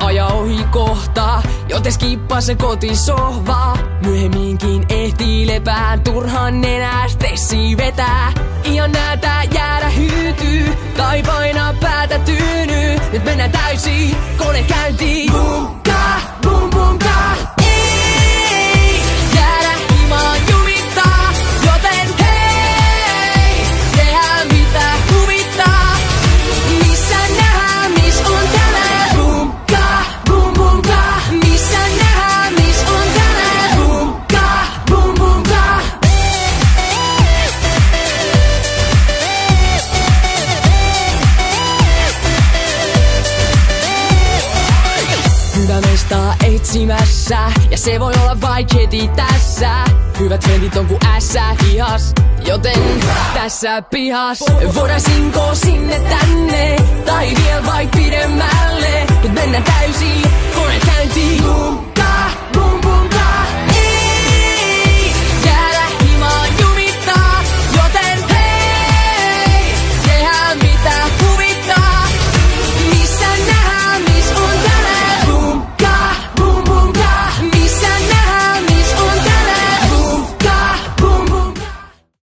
aja ohi kohtaa, joten skippaa se kotisohvaa. Myöhemminkin ehtii lepään, turhan nenää stressi vetää. Ihan näätä jäädä hyytyy, tai painaa päätä tyynyy. Nyt mennään täysin, kone käyntiin. Mestaa etsimässä. Ja se voi olla vaikeeti tässä. Hyvät frendit on ku ässä hihas. Joten tässä pihas. Voidaisinko sinne tänne. Tai vielä vaik pidemmälle